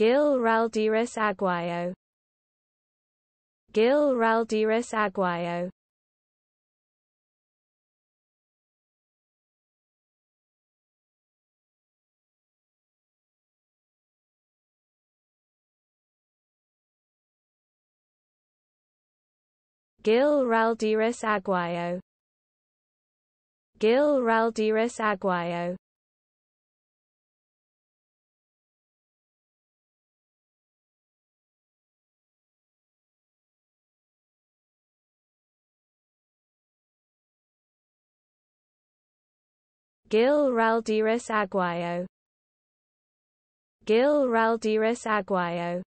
Gil Raldiris Aguayo. Gil Raldiris Aguayo. Gil Raldiris Aguayo. Gil Raldiris Aguayo Gil Raldiris Aguayo. Gil Raldiris Aguayo